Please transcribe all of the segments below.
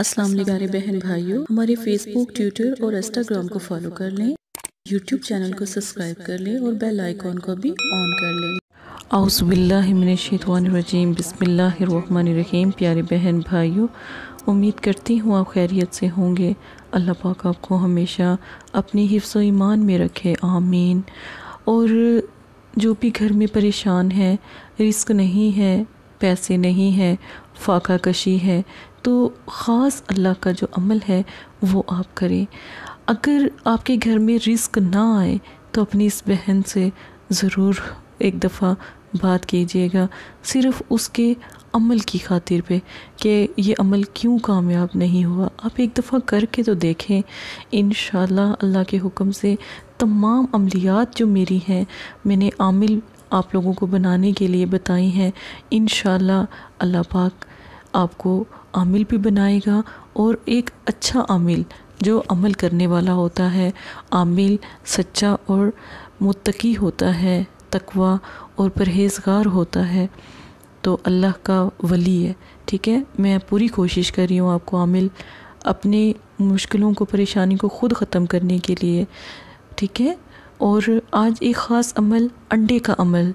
अस्सलाम वालेकुम बहन भाइयों। हमारे फेसबुक ट्विटर और इंस्टाग्राम को फॉलो कर लें। यूट्यूब चैनल को सब्सक्राइब कर लें और बेल आइकॉन को भी ऑन कर लें। आउज़बिल्लिमिनशैतानिर्रजीम बिस्मिल्लाहिर्रहमानिर्रहीम प्यारे बहन भाइयों, उम्मीद करती हूँ आप खैरियत से होंगे। अल्लाह पाक आपको हमेशा अपनी हिफ्स ईमान में रखे। आमीन। और जो भी घर में परेशान है, रिस्क नहीं है, पैसे नहीं है, फाका कशी है तो ख़ास अल्लाह का जो अमल है, वो आप करें। अगर आपके घर में रिस्क ना आए तो अपनी इस बहन से ज़रूर एक दफ़ा बात कीजिएगा, सिर्फ़ उसके अमल की खातिर पे कि ये अमल क्यों कामयाब नहीं हुआ। आप एक दफ़ा करके तो देखें। इन अल्लाह के हुक्म से तमाम अमलियात जो मेरी हैं, मैंने आमिल आप लोगों को बनाने के लिए बताई हैं। इन अल्लाह पाक आपको आमिल भी बनाएगा और एक अच्छा आमिल जो अमल करने वाला होता है। आमिल सच्चा और मुत्तकी होता है, तकवा और परहेज़गार होता है। तो अल्लाह का वली है, ठीक है? मैं पूरी कोशिश कर रही हूँ आपको आमिल अपने मुश्किलों को, परेशानी को ख़ुद ख़त्म करने के लिए, ठीक है? और आज एक ख़ास अमल, अंडे का अमल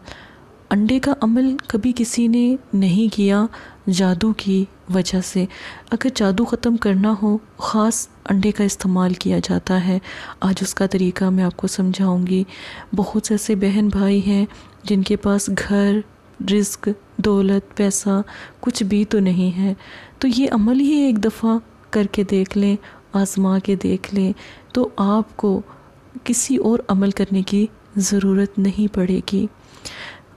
अंडे का अमल कभी किसी ने नहीं किया जादू की वजह से। अगर जादू ख़त्म करना हो, ख़ास अंडे का इस्तेमाल किया जाता है। आज उसका तरीका मैं आपको समझाऊँगी। बहुत से ऐसे बहन भाई हैं जिनके पास घर, रिस्क, दौलत, पैसा कुछ भी तो नहीं है। तो ये अमल ही एक दफ़ा करके देख लें, आजमा के देख लें तो आपको किसी और अमल करने की ज़रूरत नहीं पड़ेगी।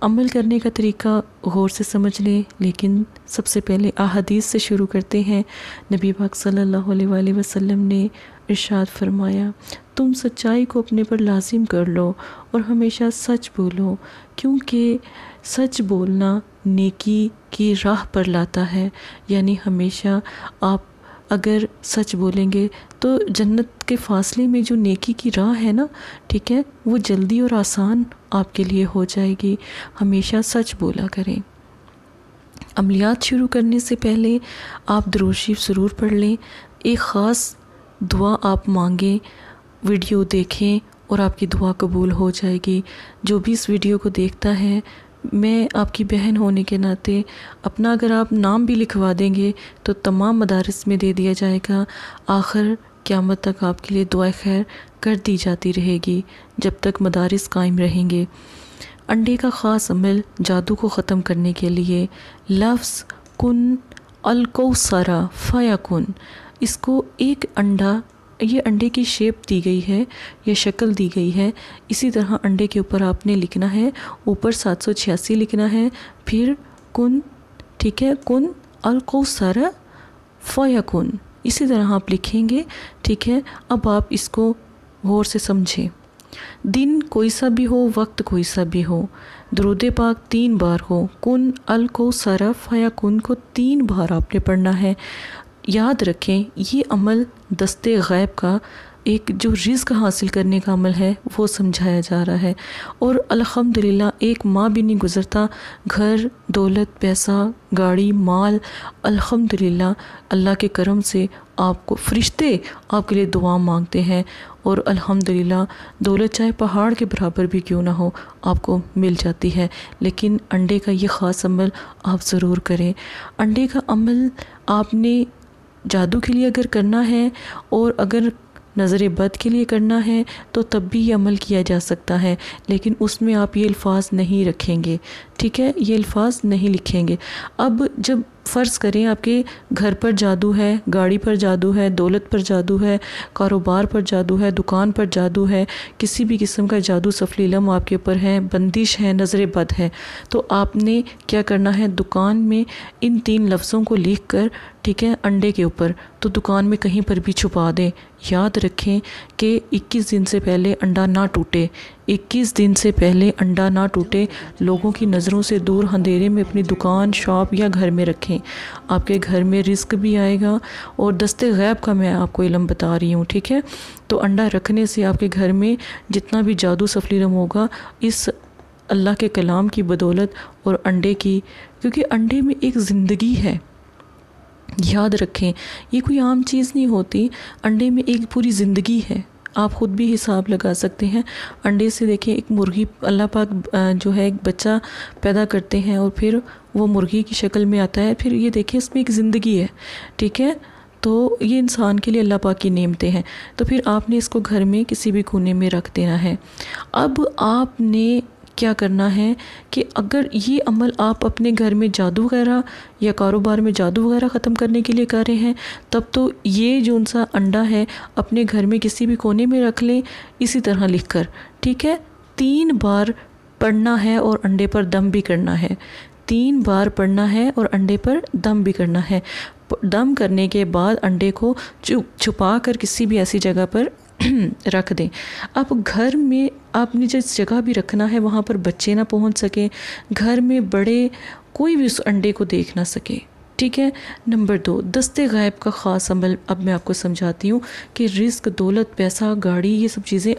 अमल करने का तरीका गौर से समझ लें, लेकिन सबसे पहले अहदीस से शुरू करते हैं। नबी पाक सल्लल्लाहु अलैहि वसल्लम ने इरशाद फरमाया, तुम सच्चाई को अपने पर लाजिम कर लो और हमेशा सच बोलो, क्योंकि सच बोलना नेकी की राह पर लाता है। यानी हमेशा आप अगर सच बोलेंगे तो जन्नत के फासले में जो नेकी की राह है ना, ठीक है, वो जल्दी और आसान आपके लिए हो जाएगी। हमेशा सच बोला करें। अमलियात शुरू करने से पहले आप दरोशीफ ज़रूर पढ़ लें। एक ख़ास दुआ आप मांगें, वीडियो देखें और आपकी दुआ कबूल हो जाएगी। जो भी इस वीडियो को देखता है मैं आपकी बहन होने के नाते अपना अगर आप नाम भी लिखवा देंगे तो तमाम मदारस में दे दिया जाएगा। आखिर क़्यामत तक आपके लिए दुआ खैर कर दी जाती रहेगी, जब तक मदारस कायम रहेंगे। अंडे का ख़ास अमल जादू को ख़त्म करने के लिए। लफ्ज़ कुन अलकोसरा फ़याकुन इसको एक अंडा ये अंडे की शेप दी गई है, या शक्ल दी गई है। इसी तरह अंडे के ऊपर आपने लिखना है, ऊपर सात सौ छियासी लिखना है, फिर कुन, ठीक है, कुन अलकोसरा फ़याकुन इसी तरह आप लिखेंगे, ठीक है, अब आप इसको गौर से समझें। दिन कोई सा भी हो, वक्त कोई सा भी हो, दरुद पाक तीन बार हो, कुन, अल को सरफ या कुन को तीन बार आपने पढ़ना है। याद रखें, ये अमल दस्ते गैब का एक जो रिज़्क हासिल करने का अमल है, वो समझाया जा रहा है। और अल्हम्दुलिल्लाह, एक माह भी नहीं गुज़रता, घर, दौलत, पैसा, गाड़ी, माल, अल्हम्दुलिल्लाह, अल्लाह के करम से आपको, फ़रिश्ते आपके लिए दुआ मांगते हैं। और अल्हम्दुलिल्लाह, दौलत चाहे पहाड़ के बराबर भी क्यों ना हो, आपको मिल जाती है। लेकिन अंडे का ये ख़ास अमल आप ज़रूर करें। अंडे का अमल आपने जादू के लिए अगर करना है और अगर नज़र बद के लिए करना है तो तब भी ये अमल किया जा सकता है, लेकिन उसमें आप ये अल्फाज नहीं रखेंगे। ठीक है? ये अल्फाज नहीं लिखेंगे। अब जब फ़र्ज़ करें आपके घर पर जादू है, गाड़ी पर जादू है, दौलत पर जादू है, कारोबार पर जादू है, दुकान पर जादू है, किसी भी किस्म का जादू सफलीलम आपके ऊपर है, बंदिश है, नज़र बद है तो आपने क्या करना है? दुकान में इन तीन लफ्ज़ों को लिख कर ठीक है, अंडे के ऊपर। तो दुकान में कहीं पर भी छुपा दें। याद रखें कि 21 दिन से पहले अंडा ना टूटे। 21 दिन से पहले अंडा ना टूटे, लोगों की नज़रों से दूर अंधेरे में अपनी दुकान, शॉप या घर में रखें। आपके घर में रिस्क भी आएगा और दस्ते गैब का मैं आपको इलम बता रही हूँ, ठीक है? तो अंडा रखने से आपके घर में जितना भी जादू सफलीरम होगा, इस अल्लाह के कलाम की बदौलत और अंडे की, क्योंकि अंडे में एक ज़िंदगी है। याद रखें, ये कोई आम चीज़ नहीं होती। अंडे में एक पूरी ज़िंदगी है। आप ख़ुद भी हिसाब लगा सकते हैं। अंडे से देखिए, एक मुर्गी, अल्लाह पाक जो है, एक बच्चा पैदा करते हैं और फिर वो मुर्गी की शक्ल में आता है। फिर ये देखिए, इसमें एक ज़िंदगी है, ठीक है? तो ये इंसान के लिए अल्लाह पाक की नेमतें हैं। तो फिर आपने इसको घर में किसी भी कोने में रख देना है। अब आपने क्या करना है कि अगर ये अमल आप अपने घर में जादू वगैरह या कारोबार में जादू वगैरह ख़त्म करने के लिए कर रहे हैं, तब तो ये जो सा अंडा है, अपने घर में किसी भी कोने में रख लें, इसी तरह लिख कर ठीक है? तीन बार पढ़ना है और अंडे पर दम भी करना है। तीन बार पढ़ना है और अंडे पर दम भी करना है। दम करने के बाद अंडे को छुपा कर किसी भी ऐसी जगह पर रख दें। अब घर में आपने जिस जगह भी रखना है, वहाँ पर बच्चे ना पहुँच सकें, घर में बड़े कोई भी उस अंडे को देख ना सके। ठीक है? नंबर दो, दस्ते गायब का ख़ास अमल। अब मैं आपको समझाती हूँ कि रिस्क, दौलत, पैसा, गाड़ी, ये सब चीज़ें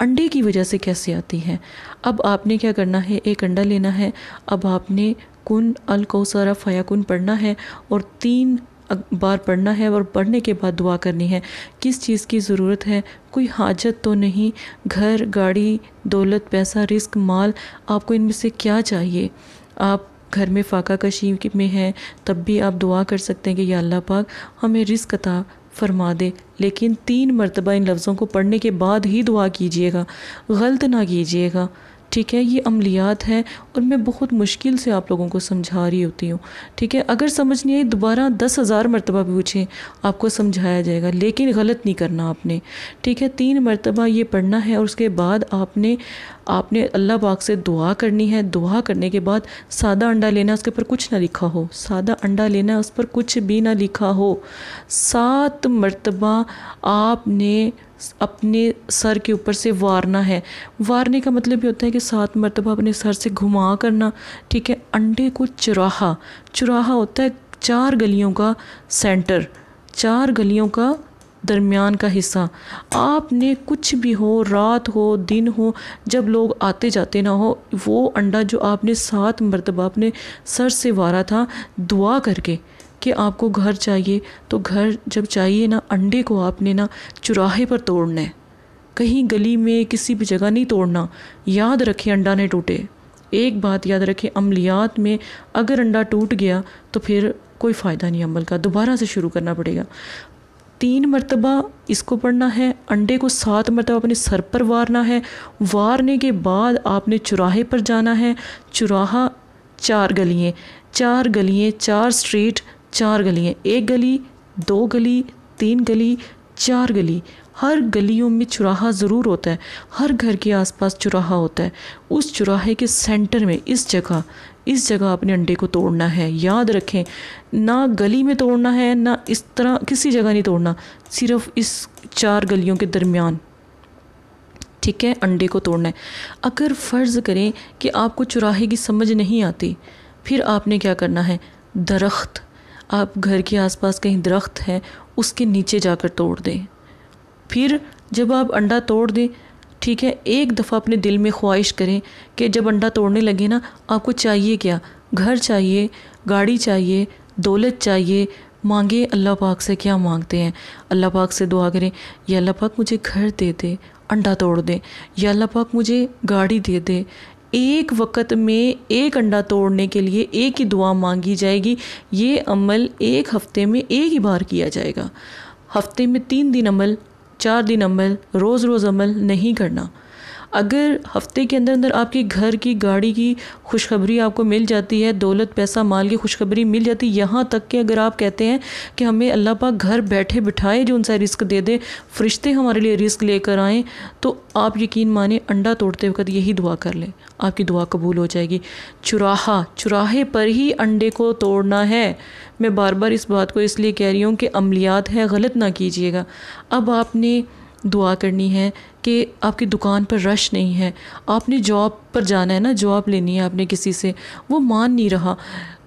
अंडे की वजह से कैसे आती हैं। अब आपने क्या करना है? एक अंडा लेना है। अब आपने कुन अल कौसारा फ़याकुन पढ़ना है और तीन बार पढ़ना है और पढ़ने के बाद दुआ करनी है। किस चीज़ की ज़रूरत है? कोई हाजत तो नहीं। घर, गाड़ी, दौलत, पैसा, रिस्क, माल, आपको इनमें से क्या चाहिए? आप घर में फाका कशी में है, तब भी आप दुआ कर सकते हैं कि या अल्लाह पाक हमें रिस्क अता फरमा दे। लेकिन तीन मरतबा इन लफ्ज़ों को पढ़ने के बाद ही दुआ कीजिएगा। गलत ना कीजिएगा। ठीक है, ये अमलियात हैं और मैं बहुत मुश्किल से आप लोगों को समझा रही होती हूँ। ठीक है, अगर समझ नहीं आई, दोबारा दस हज़ार मरतबा पूछें, आपको समझाया जाएगा, लेकिन गलत नहीं करना आपने। ठीक है, तीन मरतबा ये पढ़ना है और उसके बाद आपने आपने अल्लाह पाक से दुआ करनी है। दुआ करने के बाद सादा अंडा लेना, उसके ऊपर कुछ ना लिखा हो। सादा अंडा लेना, उस पर कुछ भी ना लिखा हो। सात मरतबा आपने अपने सर के ऊपर से वारना है। वारने का मतलब ये होता है कि सात मरतबा अपने सर से घुमा करना, ठीक है? अंडे को चुराहा। चुराहा होता है चार गलियों का सेंटर चार गलियों का दरमियान का हिस्सा। आपने कुछ भी हो, रात हो, दिन हो, जब लोग आते जाते ना हो, वो अंडा जो आपने सात मरतबा अपने सर से वारा था, दुआ करके कि आपको घर चाहिए तो घर जब चाहिए ना, अंडे को आपने ना चुराहे पर तोड़ना। है कहीं गली में किसी भी जगह नहीं तोड़ना। याद रखें अंडा ने टूटे। एक बात याद रखें, अमलियात में अगर अंडा टूट गया तो फिर कोई फ़ायदा नहीं अमल का। दोबारा से शुरू करना पड़ेगा। तीन मरतबा इसको पढ़ना है। अंडे को सात मरतबा अपने सर पर वारना है। वारने के बाद आपने चुराहे पर जाना है। चुराहा चार गलियाँ चार गलियाँ, चार स्ट्रीट चार गलियाँ, एक गली, दो गली, तीन गली, चार गली। हर गलियों में चुराहा ज़रूर होता है। हर घर के आसपास चुराहा होता है। उस चुराहे के सेंटर में इस जगह इस जगह अपने अंडे को तोड़ना है। याद रखें, ना गली में तोड़ना है, ना इस तरह किसी जगह नहीं तोड़ना, सिर्फ़ इस चार गलियों के दरमियान। ठीक है, अंडे को तोड़ना है। अगर फ़र्ज़ करें कि आपको चुराहे की समझ नहीं आती, फिर आपने क्या करना है? दरख्त। आप घर के आसपास कहीं दरख्त है, उसके नीचे जाकर तोड़ दें। फिर जब आप अंडा तोड़ दें, ठीक है, एक दफ़ा अपने दिल में ख्वाहिश करें कि जब अंडा तोड़ने लगे ना, आपको चाहिए क्या? घर चाहिए, गाड़ी चाहिए, दौलत चाहिए, मांगे अल्लाह पाक से क्या मांगते हैं? अल्लाह पाक से दुआ करें, या अल्लाह पाक मुझे घर दे दे, अंडा तोड़ दे, या अल्लाह पाक मुझे गाड़ी दे दे एक वक्त में एक अंडा तोड़ने के लिए एक ही दुआ मांगी जाएगी। ये अमल एक हफ़्ते में एक ही बार किया जाएगा। हफ़्ते में तीन दिन अमल, चार दिन अमल रोज़ रोज़ अमल नहीं करना। अगर हफ़्ते के अंदर अंदर आपके घर की, गाड़ी की खुशखबरी आपको मिल जाती है, दौलत, पैसा, माल की खुशखबरी मिल जाती है, यहाँ तक कि अगर आप कहते हैं कि हमें अल्लाह पाक घर बैठे बिठाए जो उनसे रिस्क दे दे, फरिश्ते हमारे लिए रिस्क लेकर आएँ तो आप यकीन माने अंडा तोड़ते वक्त यही दुआ कर लें। आपकी दुआ कबूल हो जाएगी। चुराहा, चुराहे पर ही अंडे को तोड़ना है। मैं बार बार इस बात को इसलिए कह रही हूँ कि अमलियात है, गलत ना कीजिएगा। अब आपने दुआ करनी है कि आपकी दुकान पर रश नहीं है, आपने जॉब पर जाना है ना जॉब लेनी है आपने किसी से, वो मान नहीं रहा।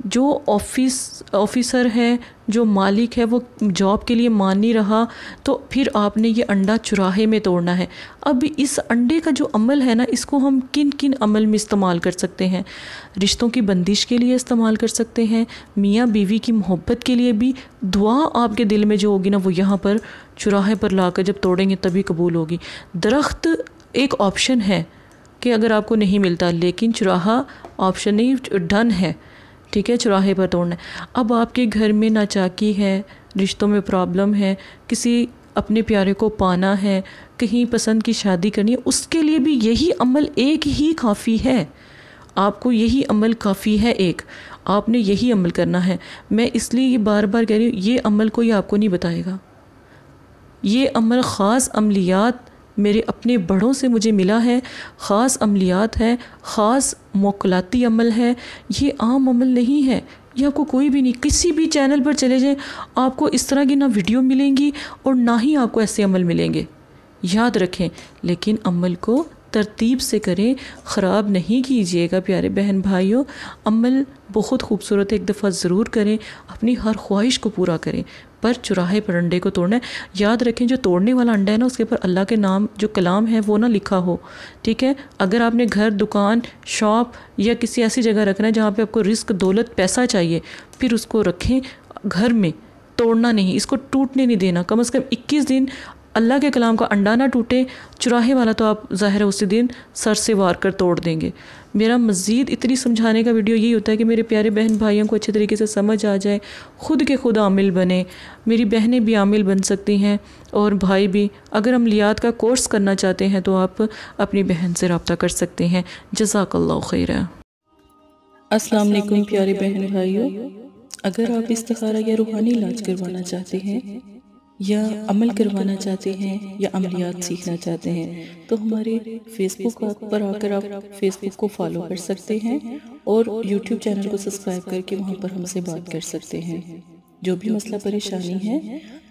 जो ऑफ़िस ऑफिसर है, जो मालिक है, वो जॉब के लिए मान नहीं रहा तो फिर आपने ये अंडा चुराहे में तोड़ना है। अब इस अंडे का जो अमल है ना, इसको हम किन किन अमल में इस्तेमाल कर सकते हैं? रिश्तों की बंदिश के लिए इस्तेमाल कर सकते हैं, मियाँ बीवी की मोहब्बत के लिए भी दुआ आपके दिल में जो होगी ना, वो यहाँ पर चुराहे पर ला जब तोड़ेंगे तभी कबूल होगी। दरख्त एक ऑप्शन है कि अगर आपको नहीं मिलता, लेकिन चुराहा ऑप्शन नहीं, डन है। ठीक है, चुराहे पर तोड़ना अब आपके घर में नाचाकी है, रिश्तों में प्रॉब्लम है, किसी अपने प्यारे को पाना है, कहीं पसंद की शादी करनी है, उसके लिए भी यही अमल एक ही काफ़ी है। आपको यही अमल काफ़ी है एक। आपने यही अमल करना है। मैं इसलिए ये बार बार कह रही हूँ, ये अमल कोई आपको नहीं बताएगा। ये अमल ख़ास अमलियात मेरे अपने बड़ों से मुझे मिला है, ख़ास अमलियात है, ख़ास मोकलाती अमल है। ये आम अमल नहीं है। ये आपको कोई भी नहीं, किसी भी चैनल पर चले जाएँ, आपको इस तरह की ना वीडियो मिलेंगी और ना ही आपको ऐसे अमल मिलेंगे। याद रखें, लेकिन अमल को तरतीब से करें, ख़राब नहीं कीजिएगा, प्यारे बहन भाइयों। अमल बहुत खूबसूरत है एक दफ़ा ज़रूर करें, अपनी हर ख्वाहिश को पूरा करें, पर चुराहे पर अंडे को तोड़ना है। याद रखें, जो तोड़ने वाला अंडा है ना, उसके ऊपर अल्लाह के नाम, जो कलाम है, वो ना लिखा हो, ठीक है? अगर आपने घर, दुकान, शॉप या किसी ऐसी जगह रखना है, जहाँ पे आपको रिस्क, दौलत, पैसा चाहिए, फिर उसको रखें, घर में तोड़ना नहीं, इसको टूटने नहीं देना। कम अज़ कम 21 दिन अल्लाह के कलाम का अंडा ना टूटे, चुराहे वाला तो आप ज़ाहिर है उसी दिन सर से वार कर तोड़ देंगे। मेरा मज़ीद इतनी समझाने का वीडियो यही होता है कि मेरे प्यारे बहन भाइयों को अच्छे तरीके से समझ आ जाए, ख़ुद के खुद आमिल बने। मेरी बहनें भी आमिल बन सकती हैं और भाई भी। अगर हम लियात का कोर्स करना चाहते हैं तो आप अपनी बहन से रबता कर सकते हैं। जजाकल्ला खैर। अस्सलाम प्यारे बहन भाइयों। अगर आप इस्तारा या रूहानी इलाज करवाना चाहते हैं या अमल करवाना चाहते हैं या अमलियात सीखना चाहते हैं तो हमारे फेसबुक पर आकर आप फेसबुक को फॉलो कर सकते हैं और यूट्यूब चैनल को सब्सक्राइब करके वहाँ पर हमसे बात कर सकते हैं। जो भी मसला परेशानी है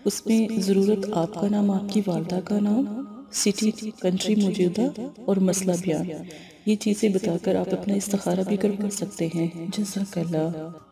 उसमें ज़रूरत आपका नाम आपकी वालदा का नाम सिटी कंट्री मौजूदा और मसला बयान। ये चीज़ें बताकर आप अपना इस्तारा भी करवा सकते हैं। जैसा जजाकल्ला।